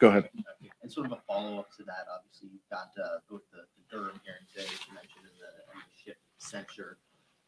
Go ahead. And sort of a follow-up to that, obviously, you've got uh, both the the Durham hearing today, as you mentioned, and the and the Schiff censure.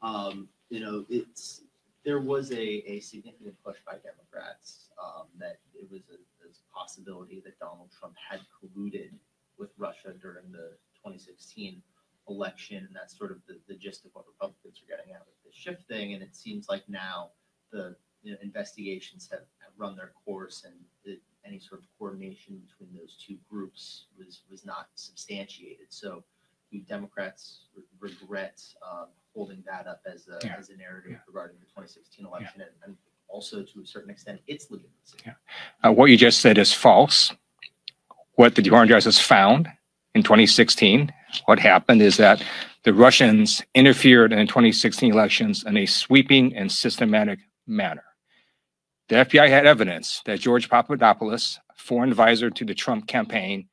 Um, You know, it's, there was a, a significant push by Democrats um, that it was a this possibility that Donald Trump had colluded with Russia during the 2016 election, and that's sort of the, the gist of what Republicans are getting out of this Schiff thing. And it seems like now the you know, investigations have, have run their course, and the, any sort of coordination between those two groups was was not substantiated. So, do Democrats re- regret um, holding that up as a Yeah. as a narrative Yeah. regarding the 2016 election, and, and also to a certain extent its legitimacy? Yeah. Uh, what you just said is false. What the Department of Justice found in 2016, what happened is that the Russians interfered in the 2016 elections in a sweeping and systematic manner. The FBI had evidence that George Papadopoulos, foreign advisor to the Trump campaign,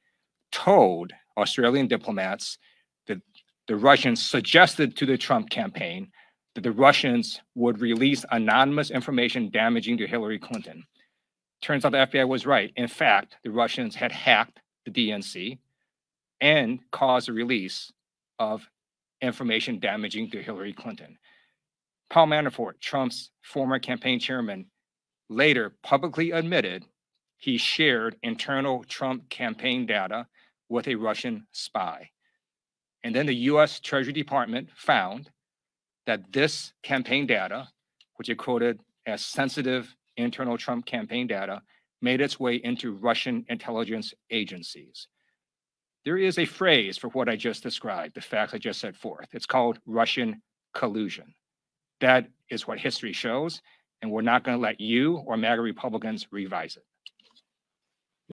told Australian diplomats that the Russians suggested to the Trump campaign that the Russians would release anonymous information damaging to Hillary Clinton. Turns out the FBI was right. In fact, the Russians had hacked the DNC and caused the release of information damaging to Hillary Clinton. Paul Manafort, Trump's former campaign chairman, later publicly admitted he shared internal Trump campaign data with a Russian spy. And then the US Treasury Department found that this campaign data, which it quoted as sensitive internal Trump campaign data, made its way into Russian intelligence agencies. There is a phrase for what I just described, the facts I just set forth. It's called Russian collusion. That is what history shows, and we're not going to let you or MAGA Republicans revise it.